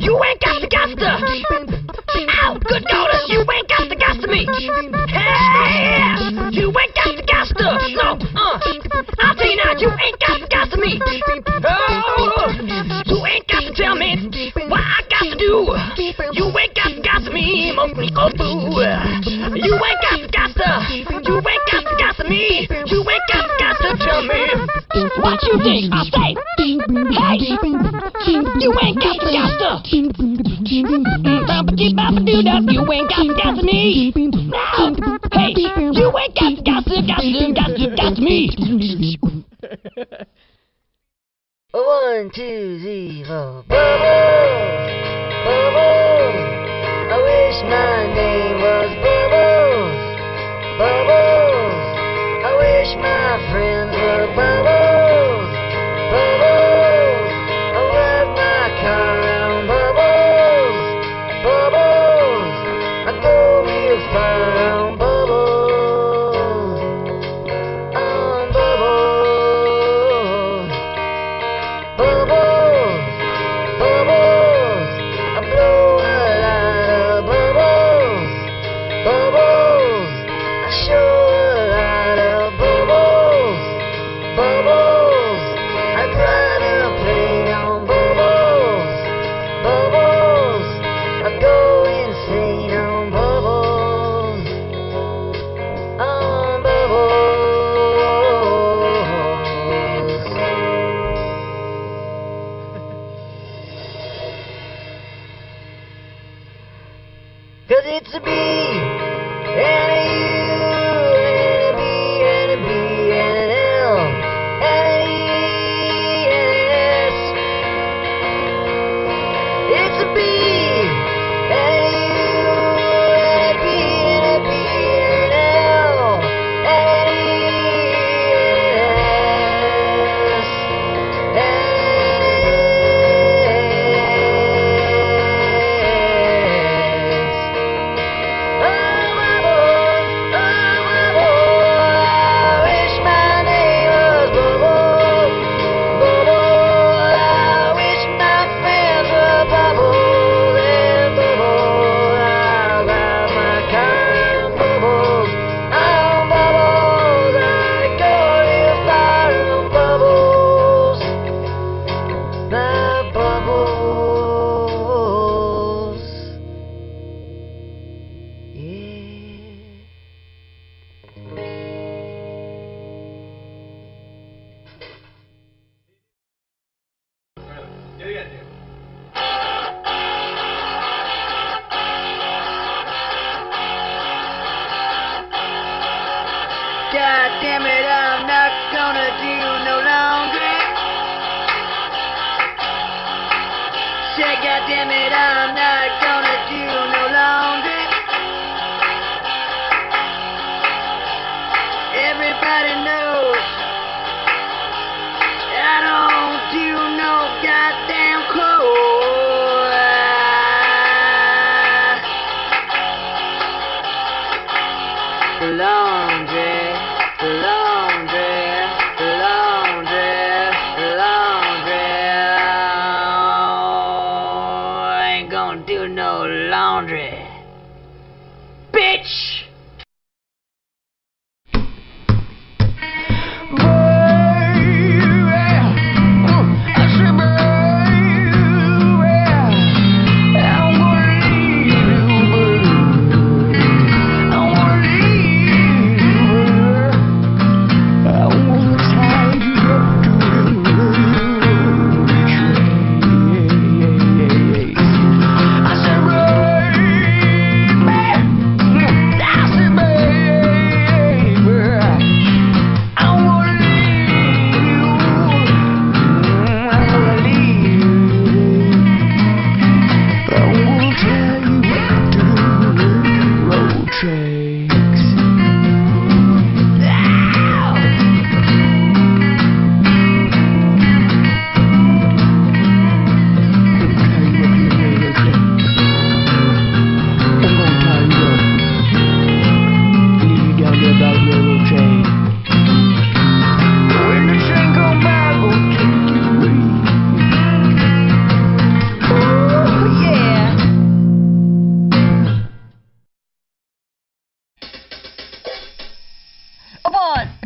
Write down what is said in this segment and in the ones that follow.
You ain't got to got to. Notice. You ain't me. Hey, you ain't. No, uh, I'll tell you now. You ain't. You ain't got the guster! You ain't got the guster me! Hey, you ain't got the guster, guster, guster, guster me! One, two, three, four. Bubbles! Bubbles! Cause it's me. God damn it, I'm not gonna do no longer. Say, God damn it, I'm not gonna do. bitch.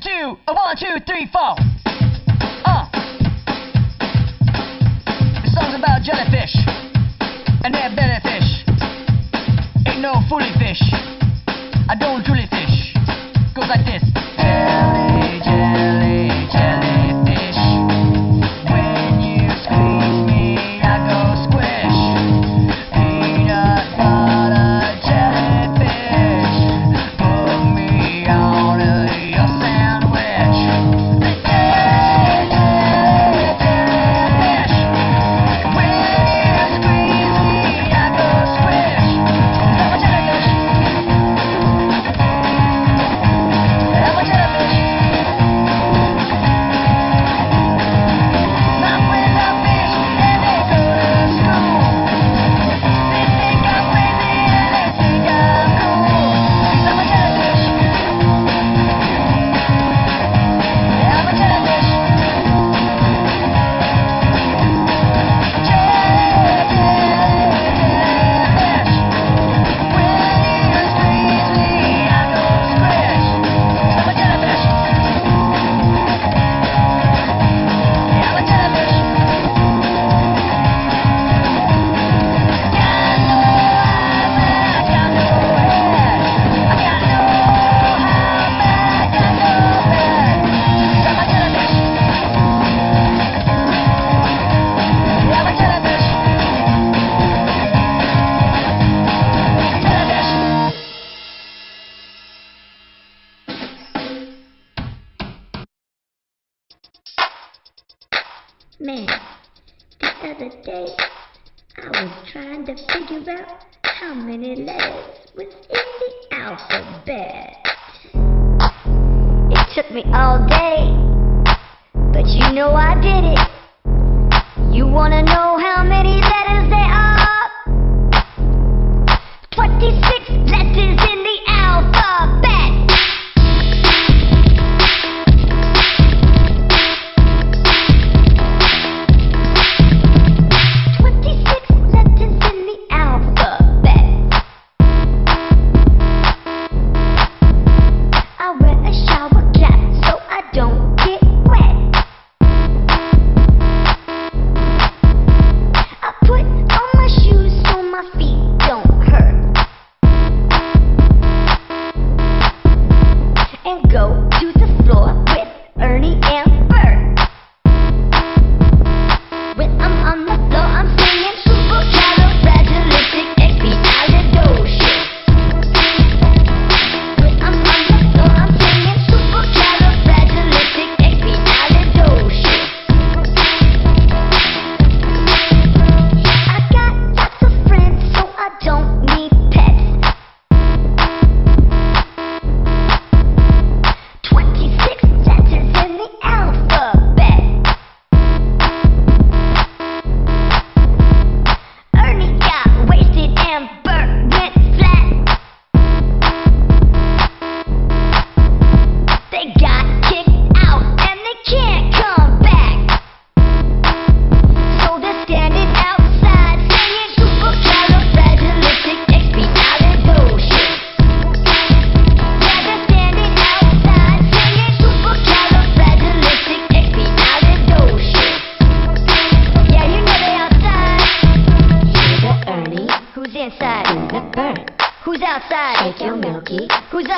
two, a one, two, three, four. Uh. This song's about jellyfish and their bellyfish. Ain't no fully fish. I don't truly fish. Goes like this. Jelly, jelly. Man, the other day, I was trying to figure out how many letters was in the alphabet. It took me all day, but you know I did it. You wanna know how many letters there are? 26!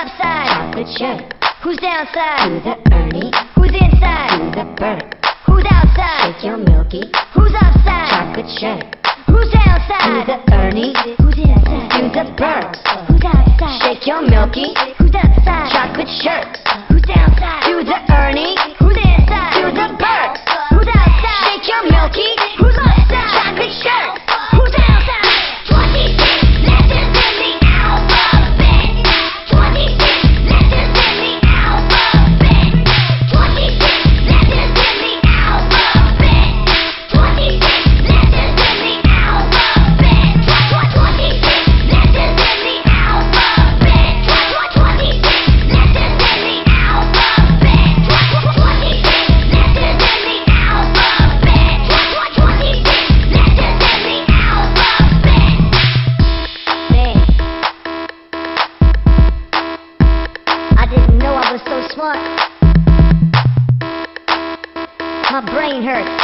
upside the check? Who's downside? The Ernie. Brain hurts.